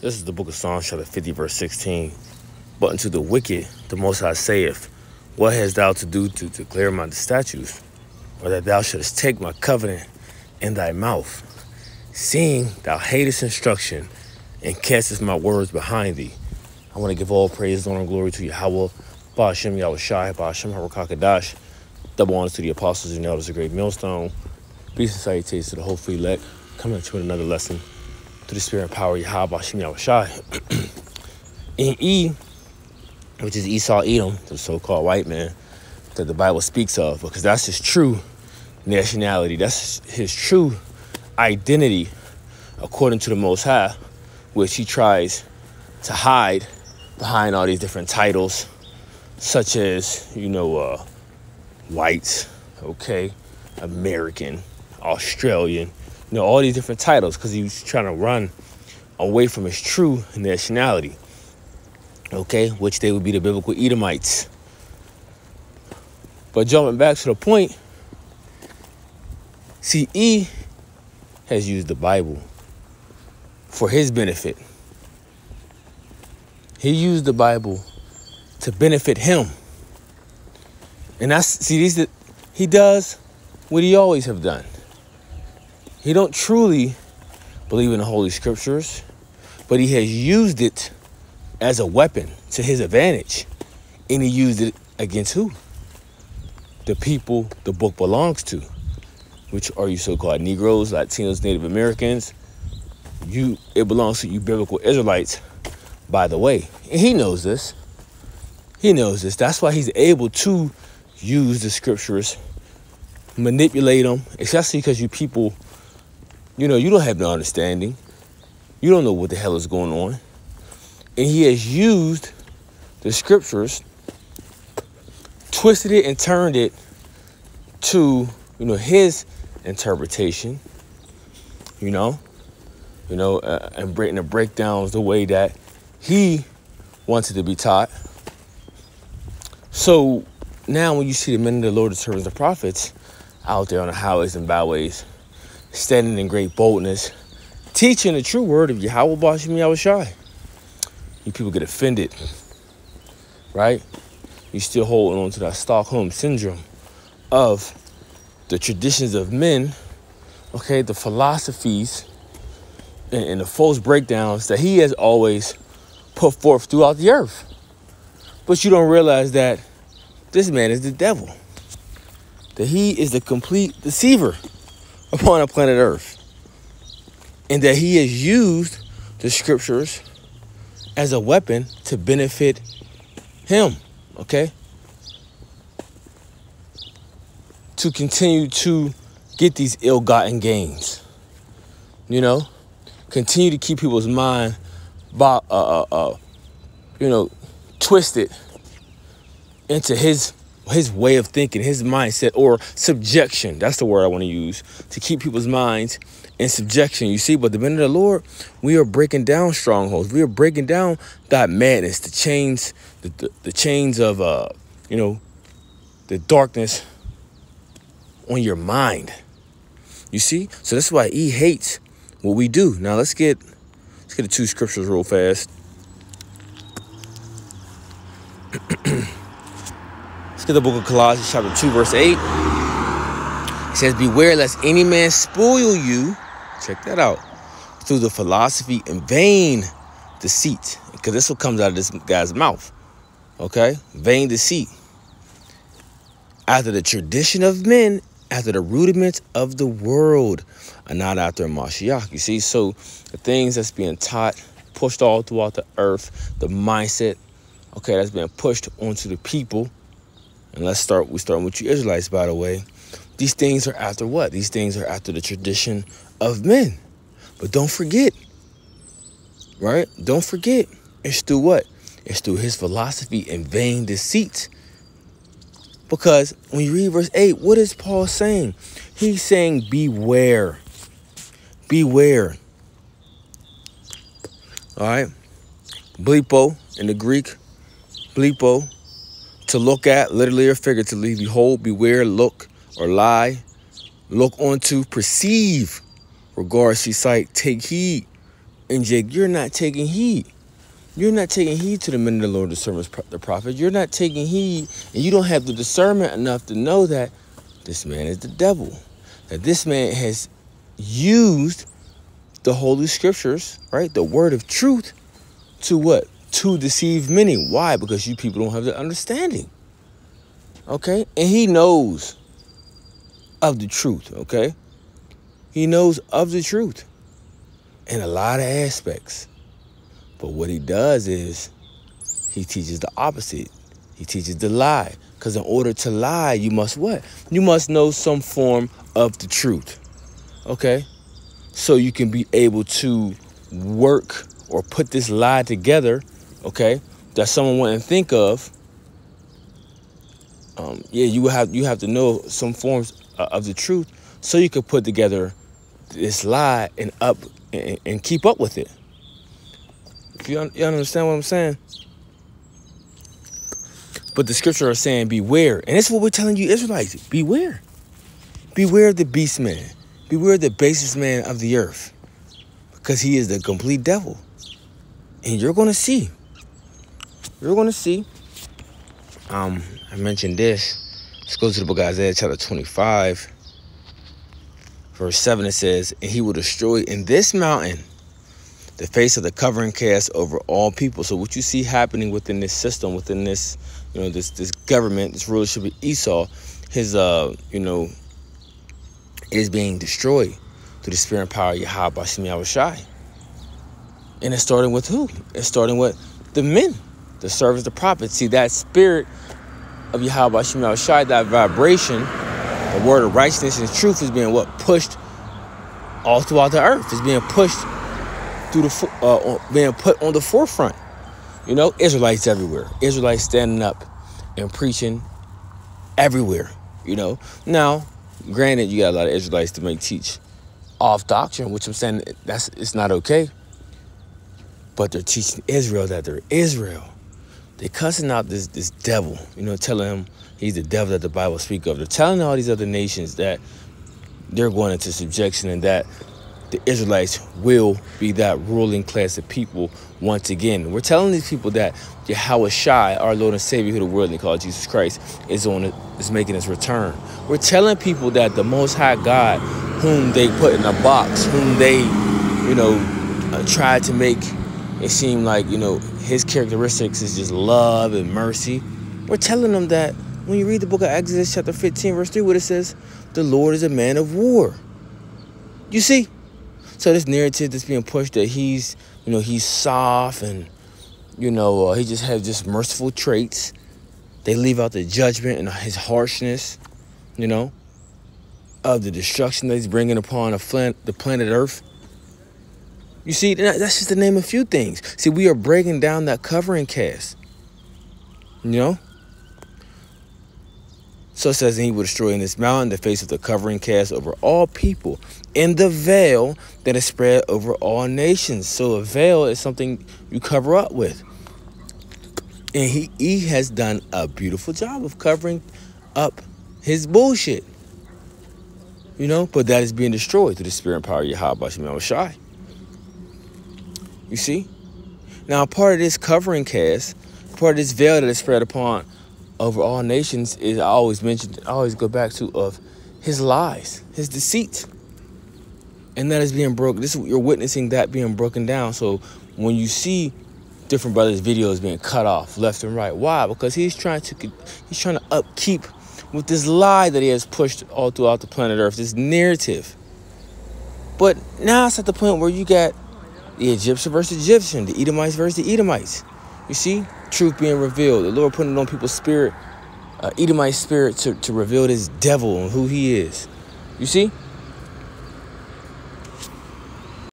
This is the book of Psalms, chapter 50, verse 16. But unto the wicked, the Most High saith, What hast thou to do to declare my statutes? Or that thou shouldest take my covenant in thy mouth, seeing thou hatest instruction and castest my words behind thee. I want to give all praise, honor, and glory to Yahweh, Ba'ashem Yahushai, Ba'ashem Harakakadash. Double honors to the apostles and elders, a great millstone. Peace and salutations to the whole free elect. Coming to another lesson through the spirit and power of Yahweh, Ba'ashem Yahushai. in E, which is Esau Edom, the so-called white man that the Bible speaks of, because that's his true nationality. That's his true identity, according to the Most High, which he tries to hide behind all these different titles, such as, you know, uh, white, okay, American, Australian, know, all these different titles, because he was trying to run away from his true nationality, okay, which they would be the biblical Edomites. But jumping back to the point, see, E has used the Bible for his benefit. He used the Bible to benefit him. And that's see these he does what he always have done. He don't truly believe in the holy scriptures, but he has used it as a weapon to his advantage. And he used it against who? The people the book belongs to, which are you so-called Negroes, Latinos, Native Americans. You it belongs to you biblical Israelites, by the way. And he knows this. He knows this. That's why he's able to use the scriptures, manipulate them, especially because you people, you know, you don't have no understanding. You don't know what the hell is going on. And he has used the scriptures, twisted it and turned it to, you know, his interpretation, you know, you know, uh, and breaking the breakdowns the way that he wanted to be taught. So now when you see the men of the Lord, the servants, the prophets, out there on the highways and byways, standing in great boldness, teaching the true word of Yahweh Bashim Yahushai, you people get offended, right? You still holding on to that Stockholm syndrome of the traditions of men, okay, the philosophies and, and the false breakdowns that he has always put forth throughout the earth. But you don't realize that this man is the devil. That he is the complete deceiver upon the planet Earth. And that he has used the scriptures as a weapon to benefit him, okay? To continue to get these ill gotten gains. You know? Continue to keep people's mind, uh, uh, uh, you know, twisted into his his way of thinking, his mindset, or subjection. That's the word I want to use to keep people's minds in subjection. You see, but the men of the Lord, we are breaking down strongholds. We are breaking down that madness, the chains, the, the, the chains of, uh, you know, the darkness on your mind. You see, so that's why he hates what we do. Now let's get let's get the two scriptures real fast. The book of Colossians, chapter 2, verse 8. It says, Beware lest any man spoil you, check that out, through the philosophy and vain deceit. Because this what comes out of this guy's mouth. Okay? Vain deceit. After the tradition of men, after the rudiments of the world, and not after Mashiach. You see, so the things that's being taught, pushed all throughout the earth, the mindset, okay, that's being pushed onto the people and let's start, we start with you Israelites, by the way. These things are after what? These things are after the tradition of men. But don't forget, right? Don't forget, it's through what? It's through his philosophy and vain deceit. Because when you read verse 8, what is Paul saying? He's saying, beware. Beware. All right? Blepo in the Greek, blepo to look at, literally or figuratively. Behold, beware, look, or lie. Look onto, perceive. Regard, see, sight, take heed. And Jake, you're not taking heed. You're not taking heed to the men of the Lord, the servants, the prophet. You're not taking heed, and you don't have the discernment enough to know that this man is the devil. That this man has used the holy scriptures, right? The word of truth to what? To deceive many. Why? Because you people don't have the understanding. Okay? And he knows of the truth, okay? He knows of the truth in a lot of aspects. But what he does is he teaches the opposite. He teaches the lie. Because in order to lie, you must what? You must know some form of the truth. Okay? So you can be able to work or put this lie together, okay, that someone wouldn't think of. Um, yeah, you have you have to know some forms of the truth so you could put together this lie and up and, and keep up with it. If you, you understand what I'm saying? But the scripture are saying, beware. And that's what we're telling you, Israelites. Beware. Beware of the beast man. Beware of the basest man of the earth. Because he is the complete devil. And you're going to see. You're going to see. Um, I mentioned this. Let's go to the book of Isaiah chapter 25 verse 7 it says, And he will destroy in this mountain the face of the covering cast over all people. So what you see happening within this system, within this, you know, this this government, this rulership of Esau, his uh, you know, is being destroyed through the spirit and power of Yahweh Shemi Shai. And it's starting with who? It's starting with the men, the servants, the prophets. See that spirit of Yahweh Shemi Shai, that vibration the word of righteousness and truth is being what pushed all throughout the earth. It's being pushed through the uh, being put on the forefront. You know, Israelites everywhere. Israelites standing up and preaching everywhere. You know, now, granted, you got a lot of Israelites to make teach off doctrine, which I'm saying that's it's not okay. But they're teaching Israel that they're Israel. They're cussing out this this devil. You know, telling him He's the devil that the Bible speaks of. They're telling all these other nations that they're going into subjection and that the Israelites will be that ruling class of people once again. We're telling these people that Yahweh Shai, our Lord and Savior, who the world they call Jesus Christ, is on is making his return. We're telling people that the Most High God, whom they put in a box, whom they, you know, uh, tried to make it seem like you know his characteristics is just love and mercy. We're telling them that when you read the book of Exodus, chapter 15, verse 3, what it says, the Lord is a man of war. You see? So this narrative that's being pushed that he's, you know, he's soft and, you know, uh, he just has just merciful traits. They leave out the judgment and his harshness, you know, of the destruction that he's bringing upon the planet Earth. You see, that's just to name of a few things. See, we are breaking down that covering cast. You know? So says, and he will destroy in this mountain the face of the covering cast over all people, in the veil that is spread over all nations. So a veil is something you cover up with. And he, he has done a beautiful job of covering up his bullshit. You know, but that is being destroyed through the spirit and power of Yahweh Shai. You see? Now, part of this covering cast, part of this veil that is spread upon over all nations is I always mention, I always go back to of his lies, his deceit. And that is being broken. This you're witnessing that being broken down. So when you see different brothers' videos being cut off left and right, why? Because he's trying to he's trying to upkeep with this lie that he has pushed all throughout the planet Earth, this narrative. But now it's at the point where you got the Egyptian versus Egyptian, the Edomites versus the Edomites. You see, truth being revealed. The Lord putting it on people's spirit, uh, Edomite spirit, to, to reveal this devil and who he is. You see?